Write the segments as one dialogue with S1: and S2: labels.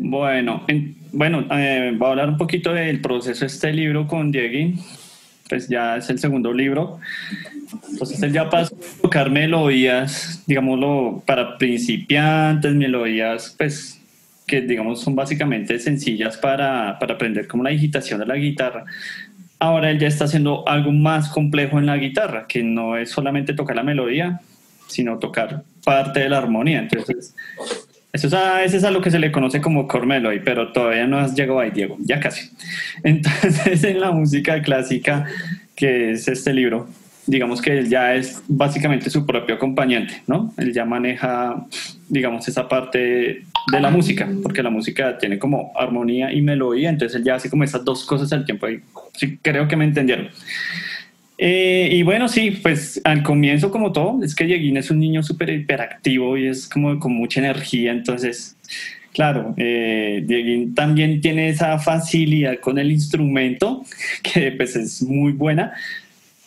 S1: Bueno, bueno, eh, a hablar un poquito del proceso de este libro con Diego. Pues ya es el segundo libro. Entonces él ya pasó a tocar melodías, digámoslo, para principiantes, melodías, pues que digamos son básicamente sencillas para, para aprender como la digitación de la guitarra. Ahora él ya está haciendo algo más complejo en la guitarra, que no es solamente tocar la melodía, sino tocar parte de la armonía. Entonces, eso es a, es a lo que se le conoce como core melody, pero todavía no has llegado ahí, Diego, ya casi. Entonces, en la música clásica, que es este libro, digamos que él ya es básicamente su propio acompañante, ¿no? Él ya maneja, digamos, esa parte de la música, porque la música tiene como armonía y melodía, entonces él ya hace como esas dos cosas al tiempo. Y sí, creo que me entendieron. Eh, y bueno, sí, pues al comienzo como todo, es que Dieguín es un niño súper hiperactivo y es como con mucha energía, entonces, claro, eh, Dieguín también tiene esa facilidad con el instrumento, que pues es muy buena,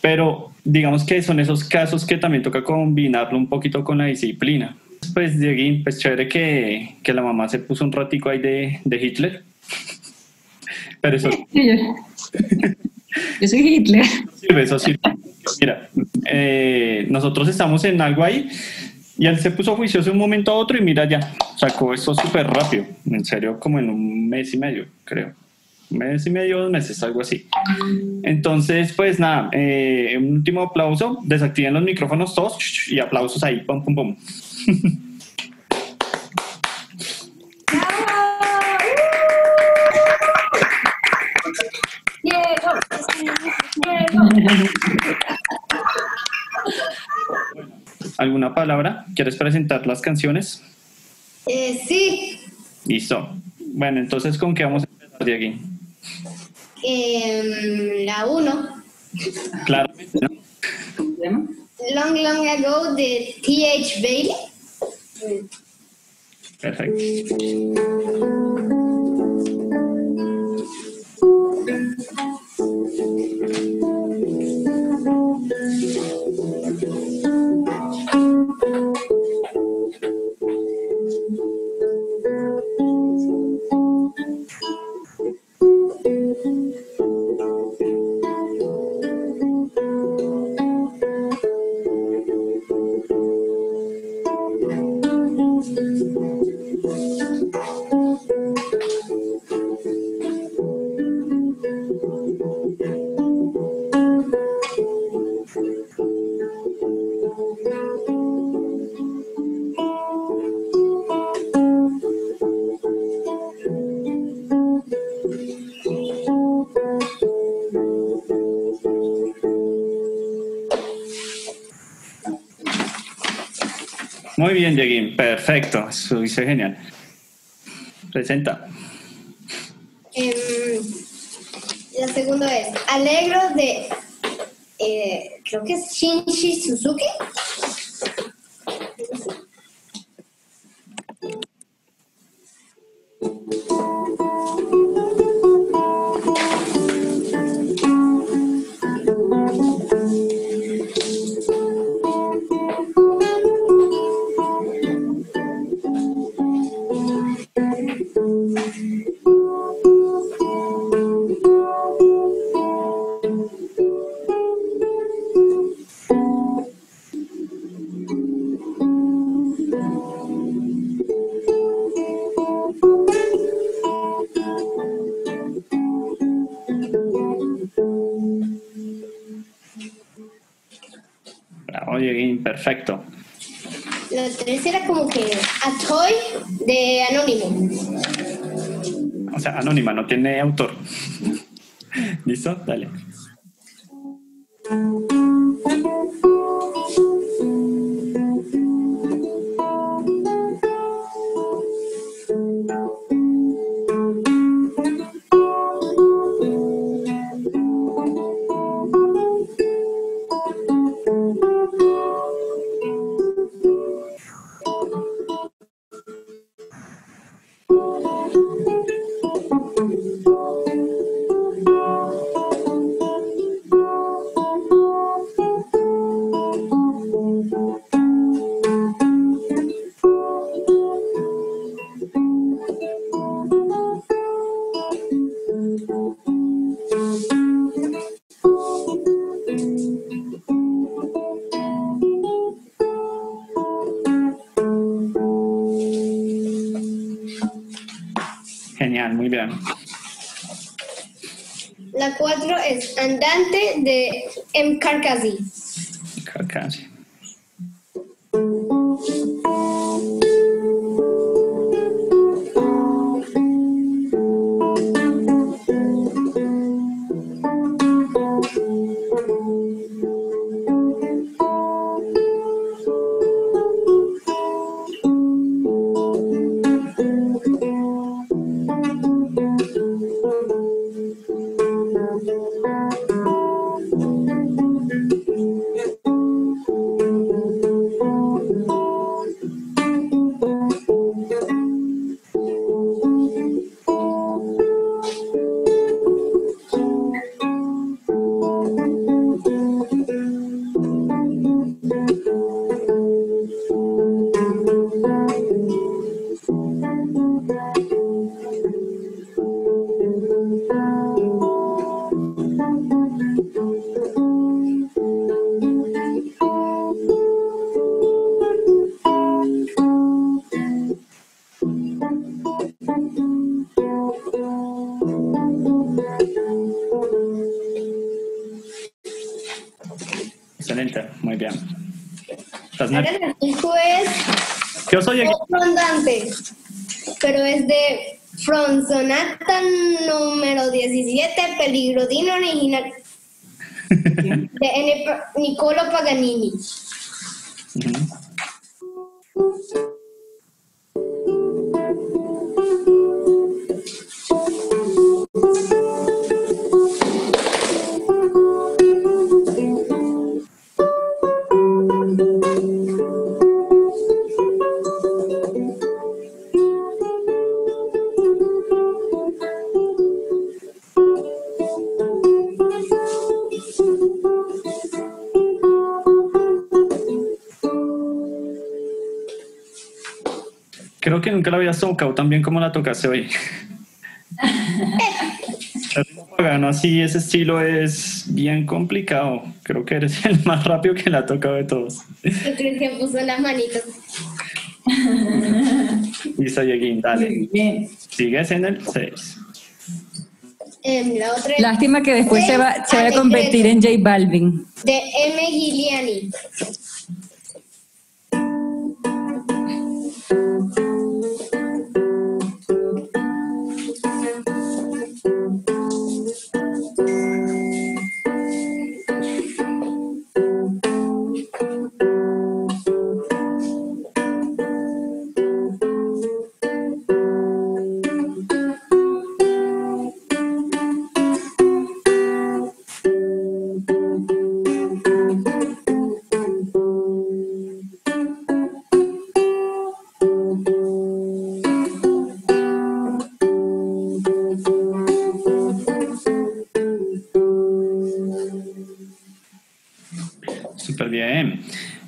S1: pero digamos que son esos casos que también toca combinarlo un poquito con la disciplina. Pues Dieguín, pues chévere que, que la mamá se puso un ratico ahí de, de Hitler, pero eso...
S2: Yo soy Hitler.
S1: Eso sí. Mira, eh, nosotros estamos en algo ahí y él se puso juicioso un momento a otro y mira ya, sacó esto súper rápido. En serio, como en un mes y medio, creo. Un mes y medio, dos meses, algo así. Entonces, pues nada, eh, un último aplauso. Desactiven los micrófonos todos y aplausos ahí, pum, pum, pum. ¿Alguna palabra? ¿Quieres presentar las canciones?
S3: Eh, sí.
S1: Listo. Bueno, entonces, ¿con qué vamos a empezar, Diego?
S3: Eh, la 1.
S1: Claramente, ¿no?
S3: Long, long ago de T.H. Bailey.
S1: Perfecto. Bien, Dieguín. Perfecto. Genial. Presenta.
S3: Em, la segunda es Alegro de. eh, creo que es Shinji Suzuki.
S1: Perfecto.
S3: La tercera, como que A Toy de Anónimo.
S1: O sea, anónima, no tiene autor. ¿Listo? Dale. Genial, muy bien.
S3: La cuatro es Andante de M. Carcassi.
S1: Casi. Excelente, muy bien. ¿Estás
S3: Ahora la cinco es
S1: Yo soy
S3: otro andante, pero es de From Sonata número 17, Peligrodino original de N. Pa- Niccolo Paganini.
S1: Tocado tan bien como la tocaste hoy. El ritmo pagano así, ese estilo es bien complicado. Creo que eres el más rápido que la ha tocado de todos.
S3: Yo creo que puso las manitos.
S1: Listo, Dieguín, dale.
S2: Muy bien.
S1: Sigues en el 6.
S3: Em, la otra es
S2: Lástima que después se va, se va a convertir en J Balvin.
S3: de M. Giuliani.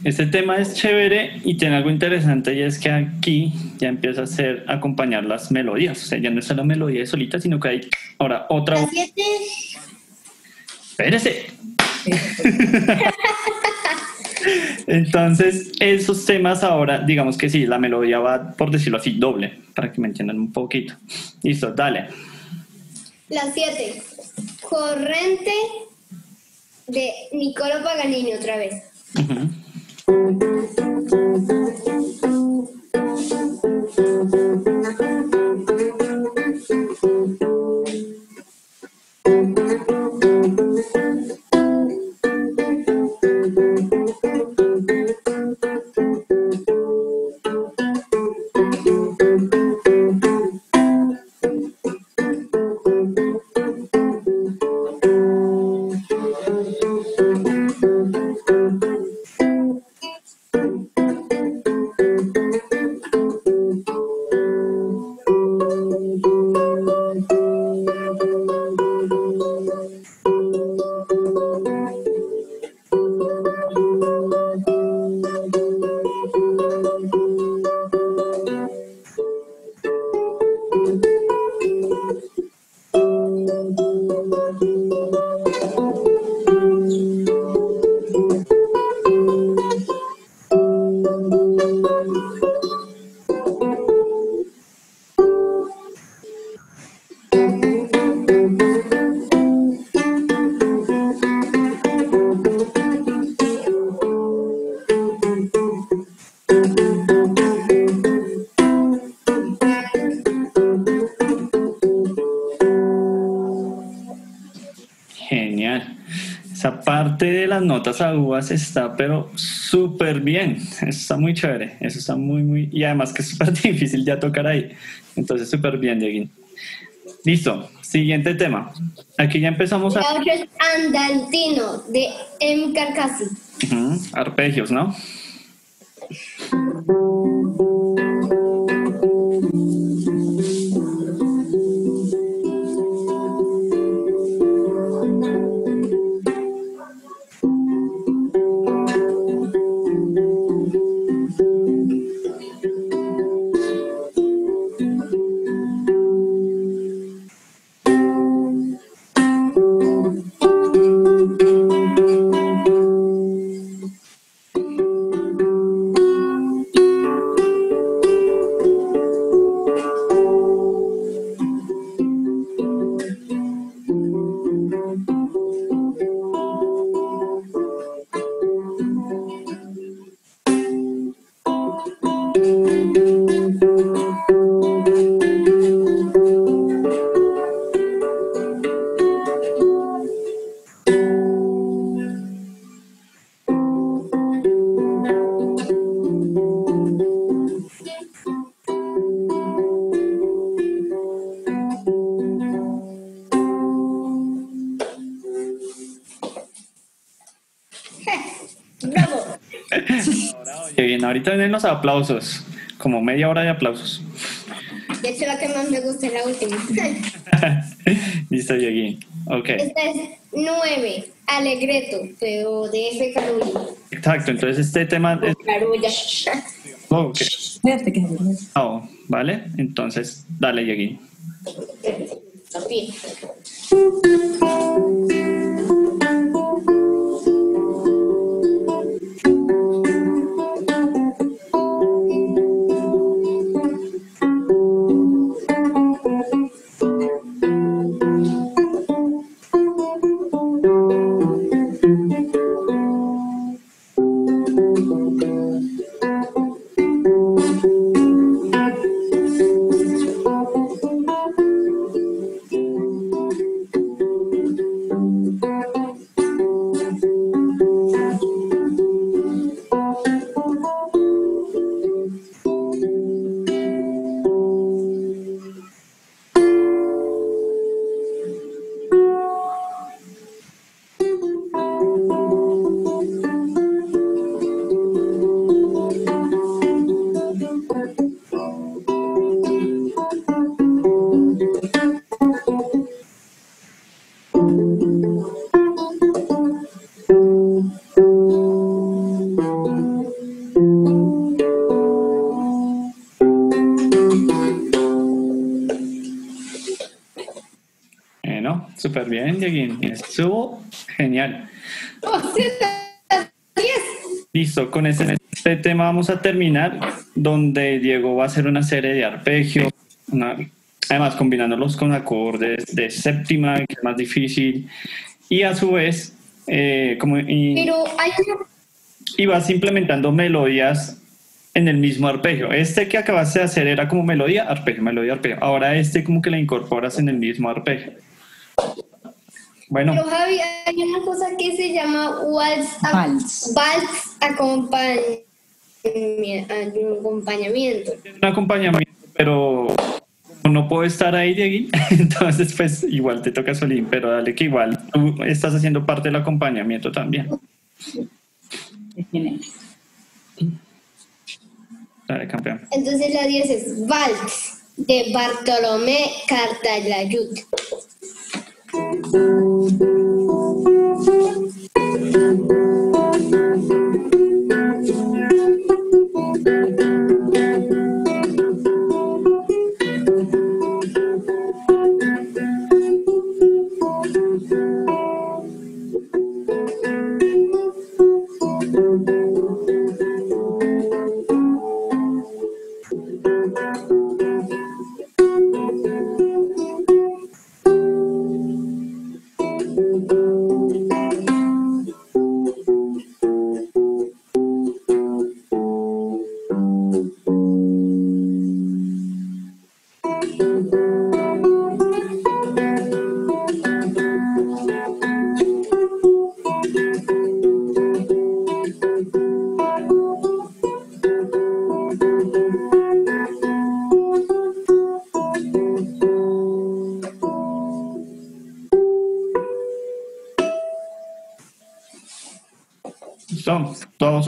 S1: Este tema es chévere y tiene algo interesante y es que aquí ya empieza a hacer acompañar las melodías. O sea, ya no es la melodía solita, sino que hay ahora otra.
S3: Siete
S1: Espérese. Entonces, esos temas ahora, digamos que sí, la melodía va, por decirlo así, doble, para que me entiendan un poquito. Listo, dale.
S3: La 7. Corrente de Niccolo Paganini otra vez.
S1: Ujú. Parte de las notas agudas está, pero súper bien. Eso está muy chévere. Eso está muy, muy. Y además que es súper difícil ya tocar ahí. Entonces, súper bien, Dieguín. Listo. Siguiente tema. Aquí ya empezamos a.
S3: Es Andantino, de M. Carcassi.
S1: Arpegios, ¿no? Aplausos. Como media hora de aplausos.
S3: De hecho, la que más me gusta es la última.
S1: Listo, Dieguín. Ok.
S3: Esta es 9, Alegreto, pero de F. Carulla.
S1: Exacto. Entonces, este tema es.
S3: Carulla.
S1: Oh, ok.
S2: Espérate que se-
S1: Oh, ¿Vale? Entonces, dale, Dieguín.
S3: Papi.
S1: Súper bien, Dieguín. Estuvo genial.
S3: ¡Oh, sí, está 10!
S1: Listo, con este, este tema vamos a terminar, donde Diego va a hacer una serie de arpegios, además combinándolos con acordes de séptima, que es más difícil, y a su vez, eh, como, y,
S3: Pero hay una
S1: y vas implementando melodías en el mismo arpegio. Este que acabaste de hacer era como melodía, arpegio, melodía, arpegio. Ahora este como que la incorporas en el mismo arpegio. Bueno,
S3: Pero Javi, hay una cosa que se llama waltz,
S2: Vals.
S3: waltz acompañ- acompañamiento.
S1: un acompañamiento, pero no puedo estar ahí, Diego, entonces pues igual te toca solín, pero dale que igual tú estás haciendo parte del acompañamiento también. Dale, campeón.
S3: Entonces la 10 es Waltz de Bartolomé Cartalayud.
S1: Thank you.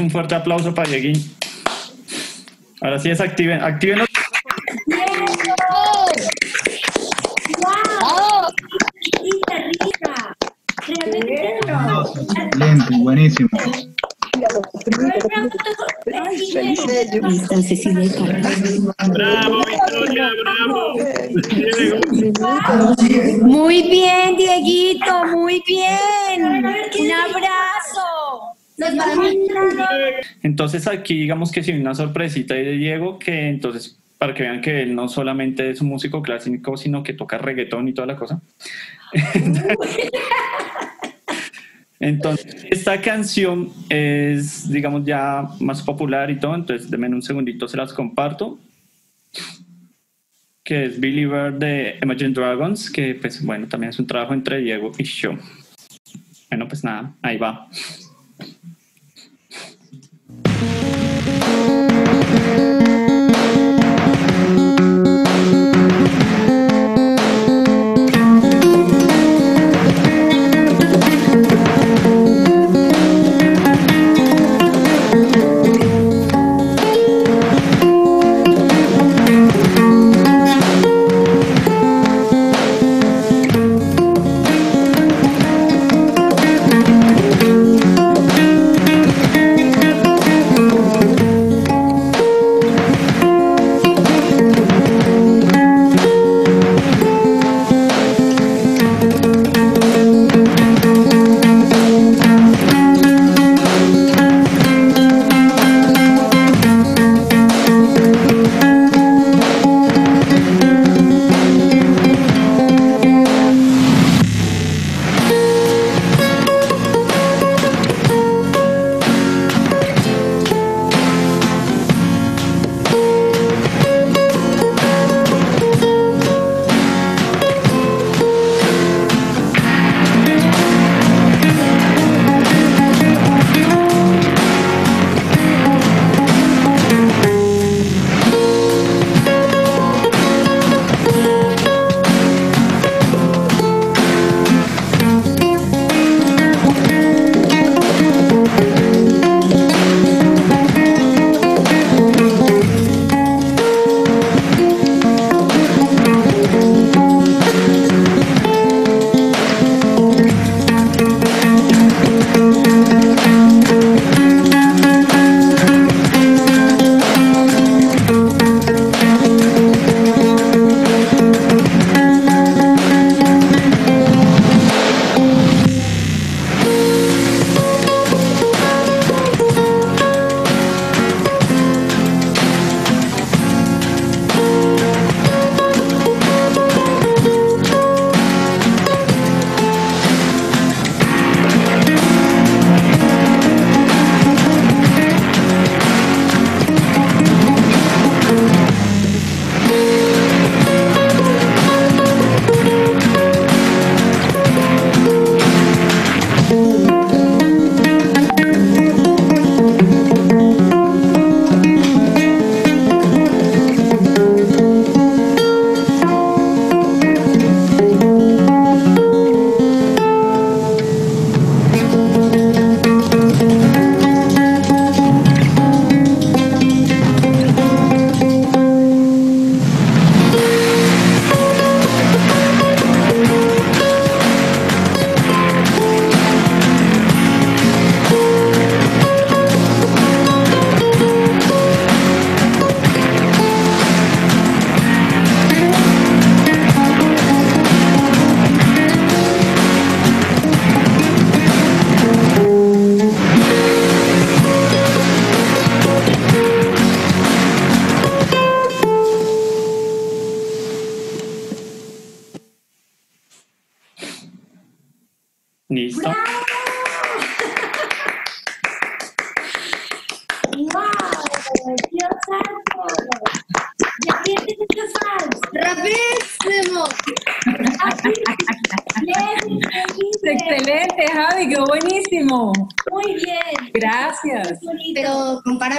S1: Un fuerte aplauso para Dieguín. Ahora sí desactiven. Activen los-
S3: ¡Wow!
S4: Excelente, buenísimo.
S1: Bravo, Victoria, bravo.
S5: Muy bien, Dieguito, muy bien. Un abrazo.
S3: Nos vamos.
S1: Entonces aquí digamos que sí una sorpresita de Diego que entonces para que vean que él no solamente es un músico clásico sino que toca reggaetón y toda la cosa. Entonces esta canción es digamos ya más popular y todo, entonces denme un segundito se las comparto. Que es Believer de Imagine Dragons, que pues bueno también es un trabajo entre Diego y yo. Bueno pues nada, ahí va.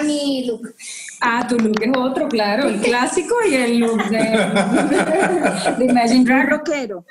S3: Mi look.
S2: Ah, tu look es otro, claro, el clásico y el look de, de Imagine Dragons.
S6: rockero.